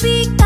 speak